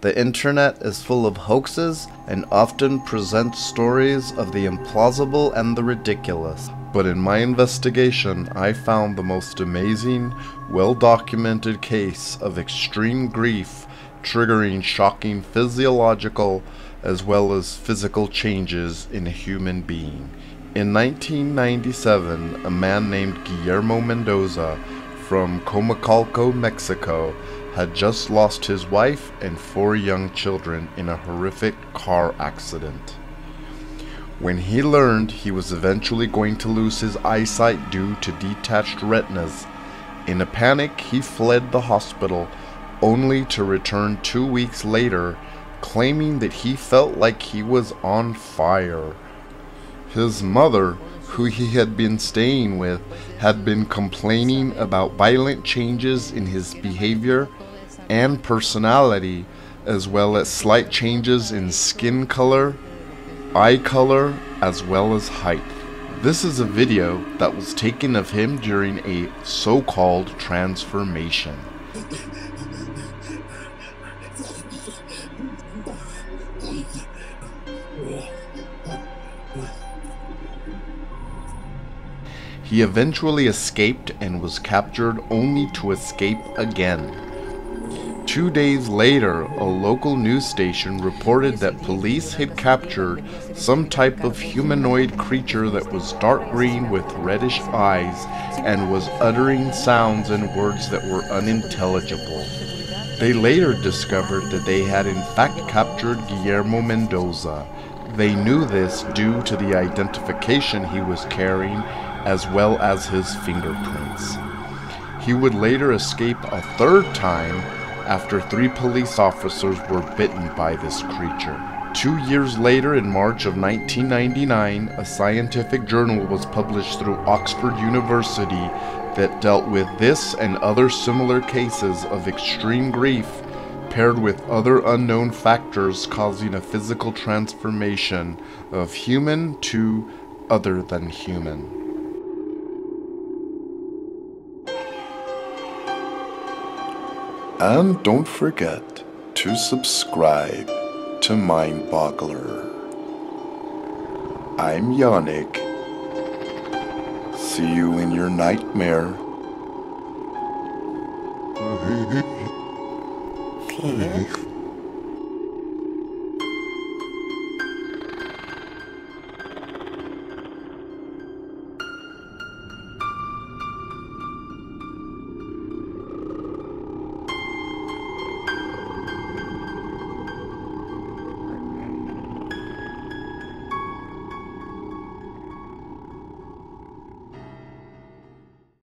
The internet is full of hoaxes and often presents stories of the implausible and the ridiculous. But in my investigation, I found the most amazing, well documented case of extreme grief triggering shocking physiological as well as physical changes in a human being. In 1997, a man named Guillermo Mendoza from Comalcalco, Mexico, had just lost his wife and four young children in a horrific car accident. When he learned he was eventually going to lose his eyesight due to detached retinas, in a panic he fled the hospital only to return two weeks later claiming that he felt like he was on fire. His mother, who he had been staying with, had been complaining about violent changes in his behavior and personality, as well as slight changes in skin color, eye color, as well as height. This is a video that was taken of him during a so-called transformation. He eventually escaped and was captured only to escape again. Two days later, a local news station reported that police had captured some type of humanoid creature that was dark green with reddish eyes and was uttering sounds and words that were unintelligible. They later discovered that they had in fact captured Guillermo Mendoza. They knew this due to the identification he was carrying as well as his fingerprints. He would later escape a third time after three police officers were bitten by this creature. Two years later, in March of 1999, a scientific journal was published through Oxford University that dealt with this and other similar cases of extreme grief paired with other unknown factors causing a physical transformation of human to other than human. And don't forget to subscribe to Mindboggler. I'm Yannick. See you in your nightmare.